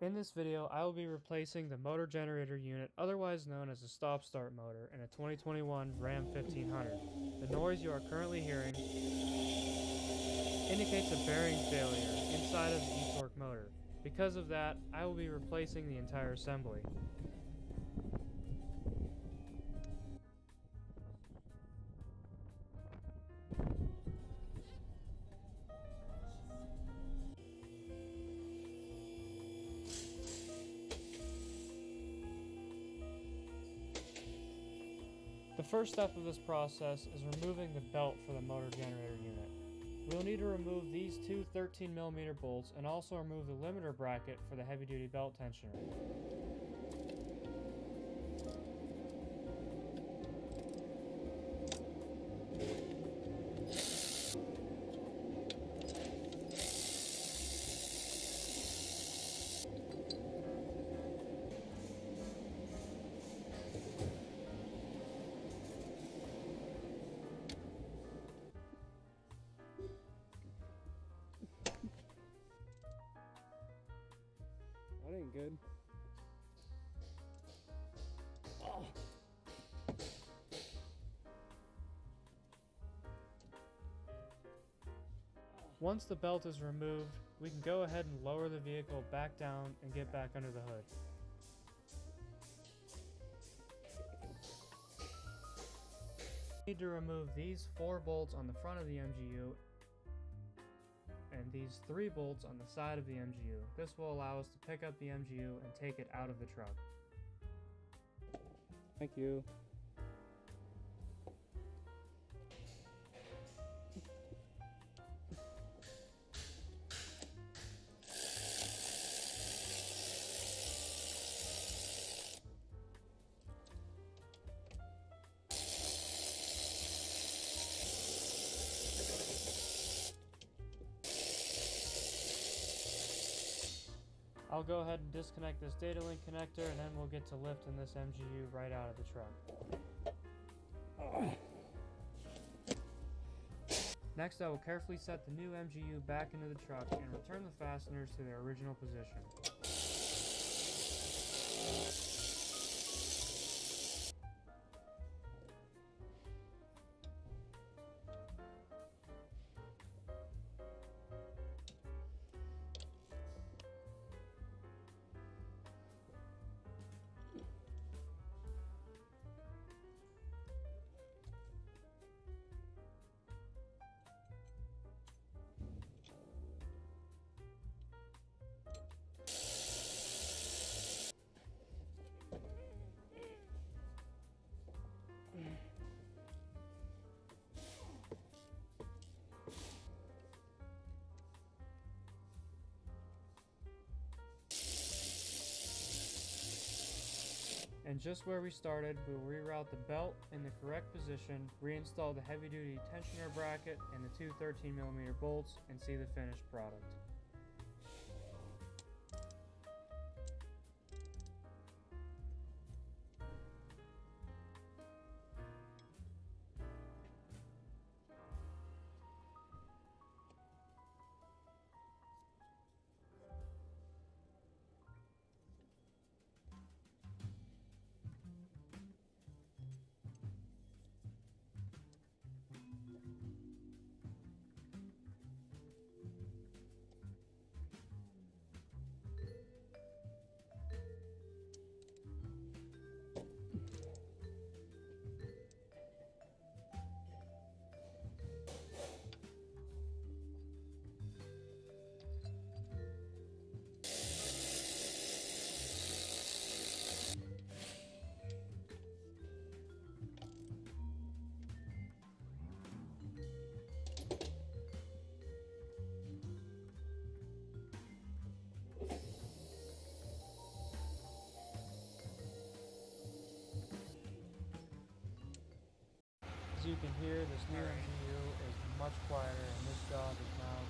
In this video, I will be replacing the motor generator unit, otherwise known as a stop-start motor, in a 2021 Ram 1500. The noise you are currently hearing indicates a bearing failure inside of the e-torque motor. Because of that, I will be replacing the entire assembly. The first step of this process is removing the belt for the motor generator unit. We'll need to remove these two 13mm bolts and also remove the limiter bracket for the heavy duty belt tensioner. Good. Once the belt is removed, we can go ahead and lower the vehicle back down and get back under the hood. Need to remove these four bolts on the front of the MGU and these three bolts on the side of the MGU. This will allow us to pick up the MGU and take it out of the truck. Thank you. I'll go ahead and disconnect this data link connector and then we'll get to lifting this MGU right out of the truck. Next, I will carefully set the new MGU back into the truck and return the fasteners to their original position. And just where we started, we'll reroute the belt in the correct position, reinstall the heavy duty tensioner bracket and the two 13mm bolts, and see the finished product. You can hear, this new MGU is much quieter and this job is now